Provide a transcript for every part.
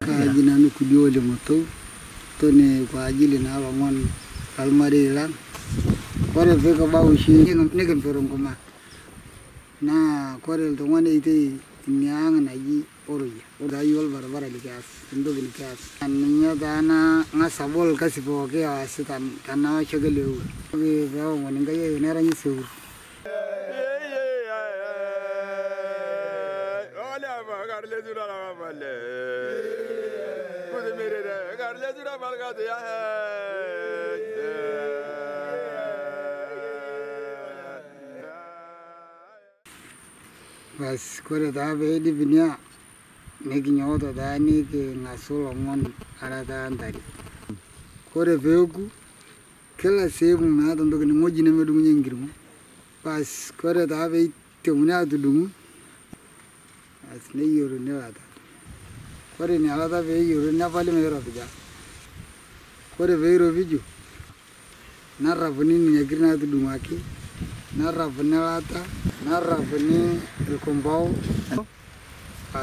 Kaji nanu kudiole moto tone kwa ajili na lomon kalmari lang kore fika bau shi nikin perongkoma na kore ite naji oroyia ore ayiol barabara likias entoki nikias ninye taa na ng'as abol kasi ore peomon enkai ai neranyi seur bas kore taa peidip inia nikinyootho thaa niking'asu lomon arata ntari kore peeku kila sehemu meata ntoki ng'oji nemedung'unye nkirng'o basi kore taa peitemuni aatudung'u basi neyelouni ilata kore inia ilata peeyeloni nepali meiropija kore peiropiju nerapuni nenia kiri naatudung'waki nerapuni ilata nerapuni ilkumbau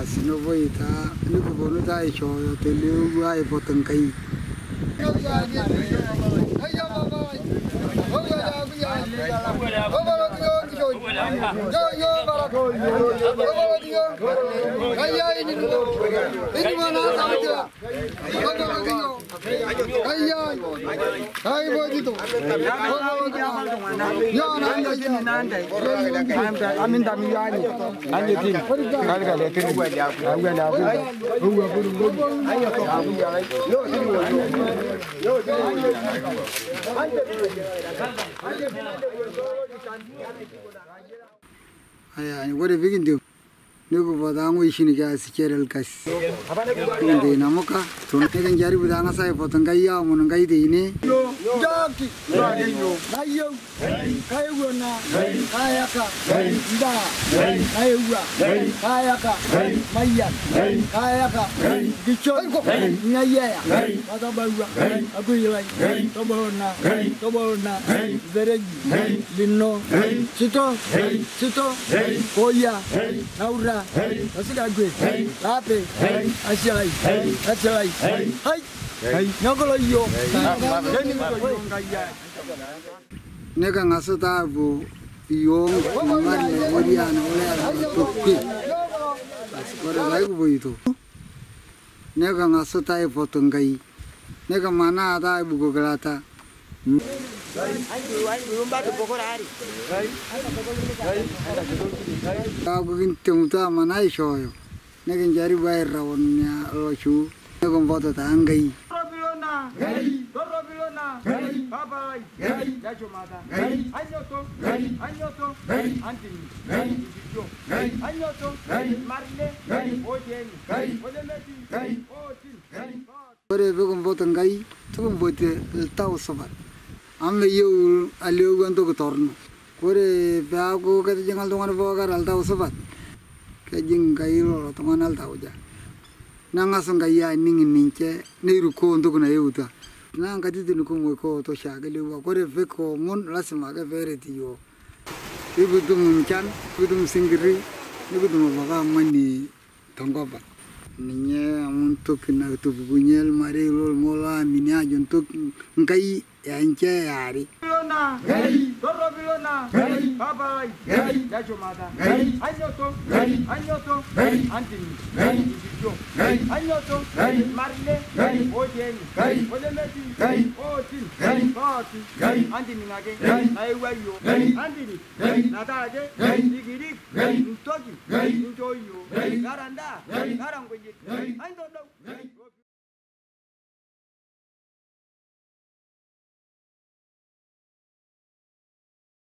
sino voi ta ni ko bono ta e cho yo te le wa e po tang kai Ayo, ini dulu. Ini mana sahaja. Apa kau kau? hayi bodito yonaamintam yani anyetim kalkaletin aya ni what if you can do niku badangu ishini ga sikerel kas. Inde namuka tunke gan jari budanga sai potanga iya munanga ide ini. Jaki. Kayo kayo gona kayaka. Mba kayuwa kayaka. Mayan kayaka. Gicho nyaya badabawa. Aguyilai tobona tobona zereji. Linno sito sito koya. Naura. Asara, Asidagwe, Ape, Asiai, Asiai, Hai, Nyokolo yo. Nega ngasetavu yong mari oriana olera tukki. Ora lai kuboito. Nega ngasetavu potungai. Nega mana ada ibu gogalata. Kagugin tumta manai shoyo. Nagin jari bayar rawon ya lochu. Nagin foto tanggai. Gai, Doro Vilona, Gai, Baba, Gai, Yajomada, Gai, Anyoto, Gai, Anyoto, Gai, Anthony, Gai, Joe, Gai, Anyoto, Gai, Marine, Gai, Ojen, Gai, Olemeti, Gai, Otin, Gai, Gai, Gai, Gai, Gai, Gai, Gai, Gai, Gai, Gai, Gai, Gai, Gai, Gai, supat amu meyieu aleuwu entoki torrono kore peaku ketijing'a ltung'ani pooki era ltau supat kejing' Enkai lolo tung'ana ltauja neng'asu Enkai aning' ninche neirukoo ntoki nayeutua naa nkatitin kumok kioto oshiake leuwa kore pikiomon lasima ake peeret iyiok pikitum nchan pikitum sinkiri nikitum abaki amani tenkop ang' ninye amu ntoki natupukunye lmarei lolmo loamini Rabiona. Gari. Don Rabiona. Gari. Babai. Gari. Yajomada. Gari. Anyoto. Gari. Anyoto. Gari. Anthony. Gari. Idijo. Gari. Anyoto. Gari. Marile. Gari. Odieni. Gari. Odemeti. Gari. Otin. Gari. Boti. Gari. Anthony Nage. Gari. Naiwayo. Gari. Anthony. Gari. Nataje. Gari. Digirik. Gari. Ntoki. Gari. Ntoyo. Gari. Garanda. Gari. Garangweji. Gari. Andodo. Gari.